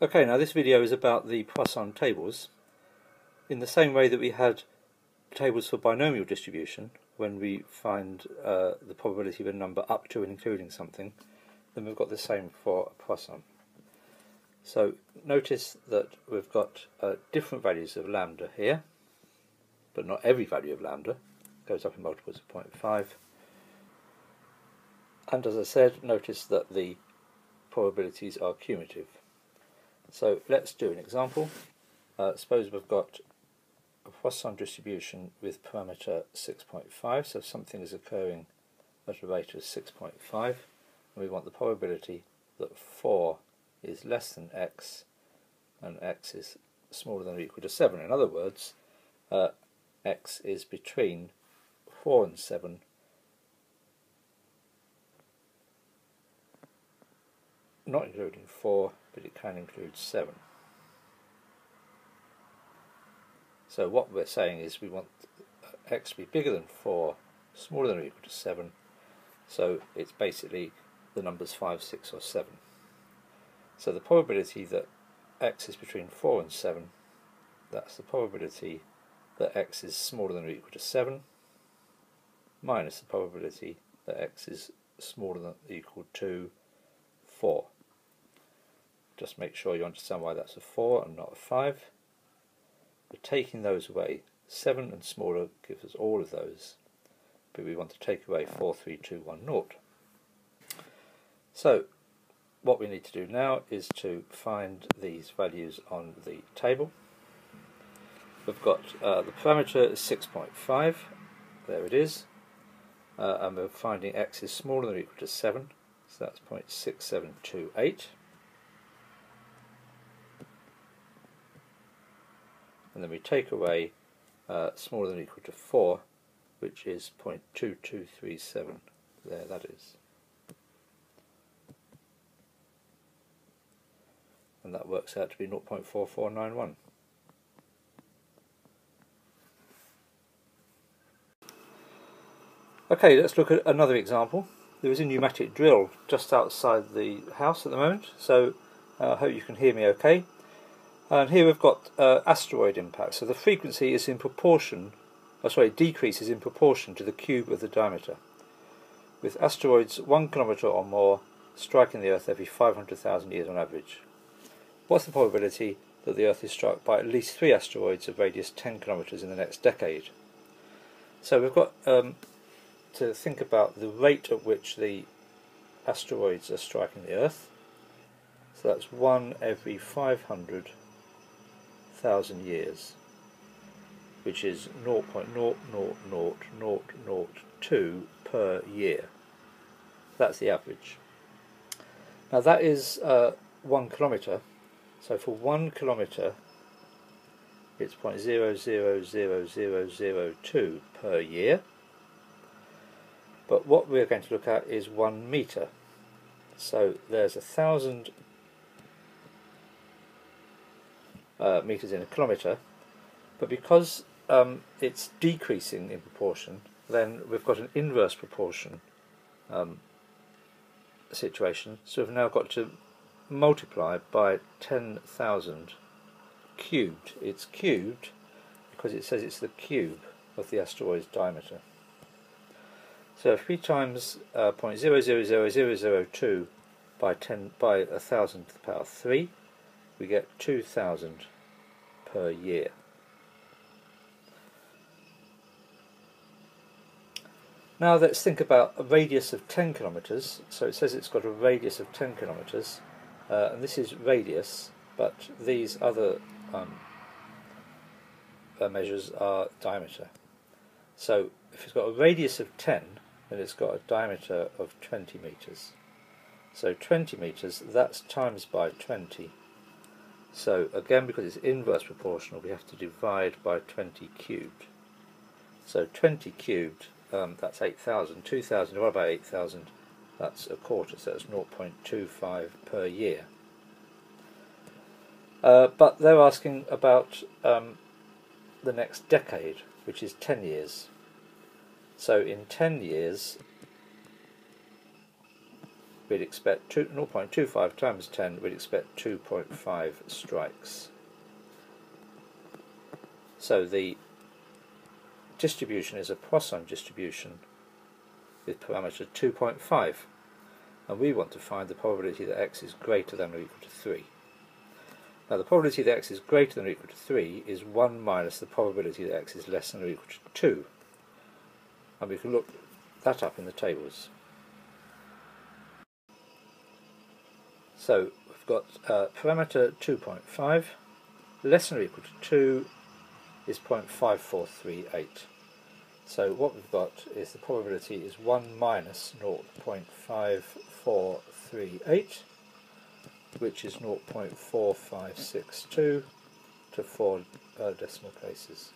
Okay, now this video is about the Poisson tables. In the same way that we had tables for binomial distribution, when we find uh, the probability of a number up to and including something, then we've got the same for Poisson. So notice that we've got uh, different values of lambda here, but not every value of lambda goes up in multiples of 0.5. And as I said, notice that the probabilities are cumulative. So let's do an example. Uh, suppose we've got a Poisson distribution with parameter 6.5, so something is occurring at a rate of 6.5, and we want the probability that 4 is less than x and x is smaller than or equal to 7. In other words, uh, x is between 4 and 7 not including 4 but it can include 7. So what we're saying is we want x to be bigger than 4, smaller than or equal to 7, so it's basically the numbers 5, 6 or 7. So the probability that x is between 4 and 7, that's the probability that x is smaller than or equal to 7, minus the probability that x is smaller than or equal to 4. Just make sure you understand why that's a 4 and not a 5. We're taking those away. 7 and smaller gives us all of those. But we want to take away 4, 3, 2, 1, 0. So what we need to do now is to find these values on the table. We've got uh, the parameter is 6.5, there it is, uh, and we're finding x is smaller than or equal to 7, so that's 0.6728. and then we take away uh, smaller than equal to 4 which is 0.2237 there that is and that works out to be 0.4491 Okay, let's look at another example. There is a pneumatic drill just outside the house at the moment, so uh, I hope you can hear me okay. And here we've got uh, asteroid impact. So the frequency is in proportion, oh sorry, decreases in proportion to the cube of the diameter. With asteroids one kilometre or more striking the Earth every 500,000 years on average. What's the probability that the Earth is struck by at least three asteroids of radius 10 kilometres in the next decade? So we've got um, to think about the rate at which the asteroids are striking the Earth. So that's one every 500 thousand years, which is 0.0000002 per year. That's the average. Now that is uh, one kilometre, so for one kilometre it's 0.000002 per year. But what we're going to look at is one metre. So there's a thousand uh, meters in a kilometre, but because um, it's decreasing in proportion, then we've got an inverse proportion um, situation. So we've now got to multiply by 10,000 cubed. It's cubed because it says it's the cube of the asteroid's diameter. So 3 times uh, 0.000002 by 10 by a thousand to the power 3 we get 2,000 per year. Now let's think about a radius of 10 kilometres. So it says it's got a radius of 10 kilometres, uh, and this is radius, but these other um, uh, measures are diameter. So if it's got a radius of 10, then it's got a diameter of 20 metres. So 20 metres, that's times by 20, so again, because it's inverse proportional, we have to divide by 20 cubed. So 20 cubed, um, that's 8,000. 2,000 divided by 8,000, that's a quarter, so that's 0.25 per year. Uh, but they're asking about um, the next decade, which is 10 years. So in 10 years, we'd expect two, 0.25 times 10, we'd expect 2.5 strikes. So the distribution is a Poisson distribution with parameter 2.5 and we want to find the probability that x is greater than or equal to 3. Now the probability that x is greater than or equal to 3 is 1 minus the probability that x is less than or equal to 2. And we can look that up in the tables. So we've got uh, parameter 2.5, less than or equal to 2 is 0.5438. So what we've got is the probability is 1 minus 0.5438 which is 0.4562 to four uh, decimal places.